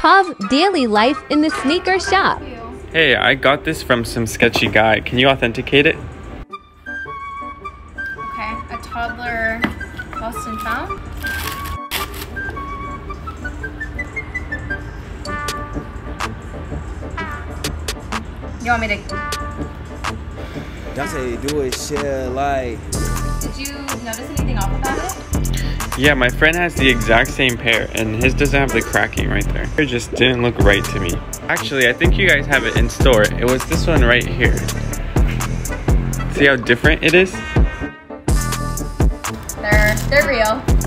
POV daily life in the sneaker shop. Hey, I got this from some sketchy guy. Can you authenticate it? Okay, a toddler lost and found. You want me to? Dante do it shit like. Did you notice anything off about it? Yeah, my friend has the exact same pair, and his doesn't have the cracking right there. It just didn't look right to me. Actually, I think you guys have it in store. It was this one right here. See how different it is? They're they're real.